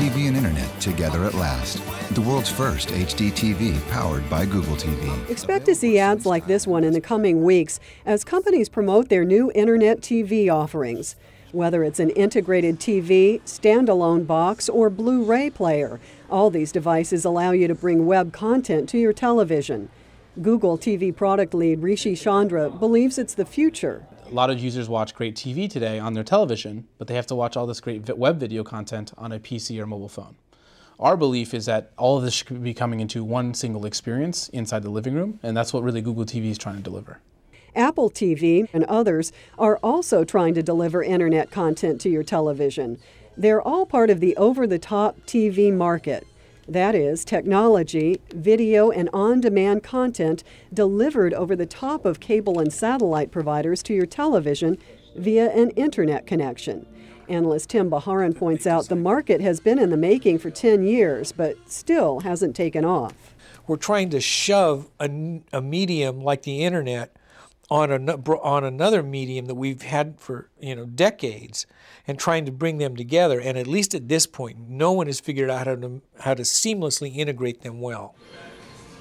TV and internet together at last. The world's first HD TV powered by Google TV. Expect to see ads like this one in the coming weeks as companies promote their new internet TV offerings. Whether it's an integrated TV, standalone box, or Blu ray player, all these devices allow you to bring web content to your television. Google TV product lead Rishi Chandra believes it's the future. A lot of users watch great TV today on their television, but they have to watch all this great web video content on a PC or mobile phone. Our belief is that all of this should be coming into one single experience inside the living room, and that's what really Google TV is trying to deliver. Apple TV and others are also trying to deliver internet content to your television. They're all part of the over the top TV market. That is, technology, video, and on demand content delivered over the top of cable and satellite providers to your television via an internet connection. Analyst Tim Bajarin points out the market has been in the making for 10 years, but still hasn't taken off. We're trying to shove a, a medium like the internet on, a, on another medium that we've had for you know decades and trying to bring them together and at least at this point no one has figured out how to, how to seamlessly integrate them well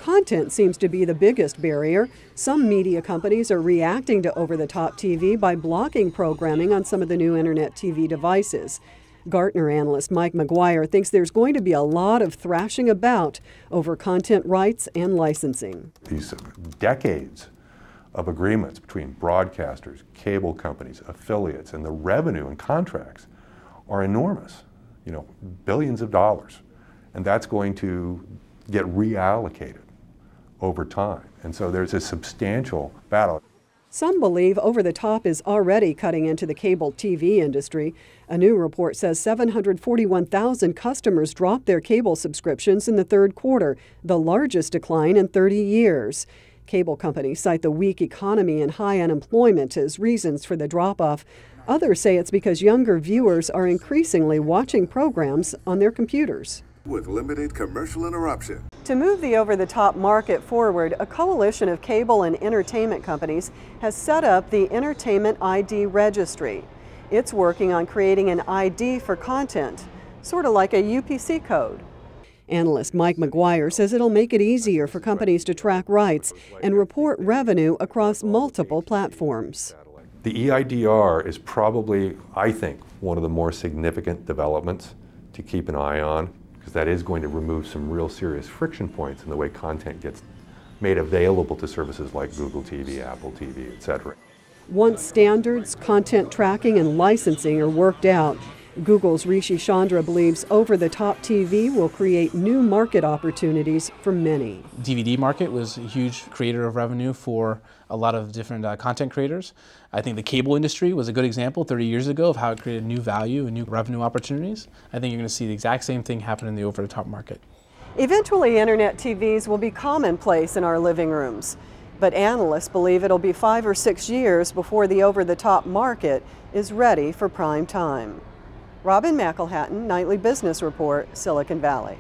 Content seems to be the biggest barrier. Some media companies are reacting to over the top TV by blocking programming on some of the new internet TV devices. Gartner analyst Mike McGuire thinks there's going to be a lot of thrashing about over content rights and licensing. These decades of agreements between broadcasters, cable companies, affiliates, and the revenue and contracts are enormous, you know, billions of dollars. And that's going to get reallocated over time. And so there's a substantial battle. Some believe Over the Top is already cutting into the cable TV industry. A new report says 741,000 customers dropped their cable subscriptions in the third quarter, the largest decline in 30 years. Cable companies cite the weak economy and high unemployment as reasons for the drop off. Others say it's because younger viewers are increasingly watching programs on their computers. With limited commercial interruption. To move the over the top market forward, a coalition of cable and entertainment companies has set up the Entertainment ID Registry. It's working on creating an ID for content, sort of like a UPC code. Analyst Mike McGuire says it'll make it easier for companies to track rights and report revenue across multiple platforms. The EIDR is probably, I think, one of the more significant developments to keep an eye on because that is going to remove some real serious friction points in the way content gets made available to services like Google TV, Apple TV, etc. Once standards, content tracking, and licensing are worked out, Google's Rishi Chandra believes over the top TV will create new market opportunities for many. DVD market was a huge creator of revenue for a lot of different uh, content creators. I think the cable industry was a good example 30 years ago of how it created new value and new revenue opportunities. I think you're going to see the exact same thing happen in the over the top market. Eventually, internet TVs will be commonplace in our living rooms. But analysts believe it'll be five or six years before the over the top market is ready for prime time. Robin McElhatton, Nightly Business Report, Silicon Valley.